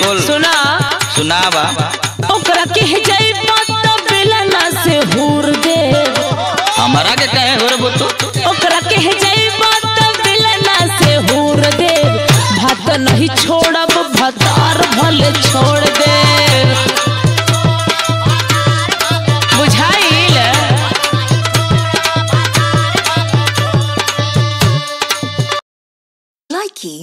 बिल्कुल। सुना। सुना बाबा ओकरा कह से हुर दे। हमरा के कहे हुरबो तू ओकरा कह से हुर दे। भात नहीं छोड़ब भतार भले छोड़ दे। Nike